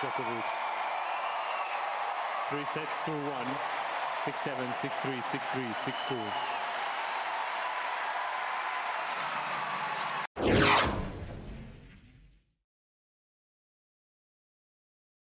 Djokovic. Three sets to one. 6-7, 6-3, 6-3, 6-2.